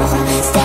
now. Stay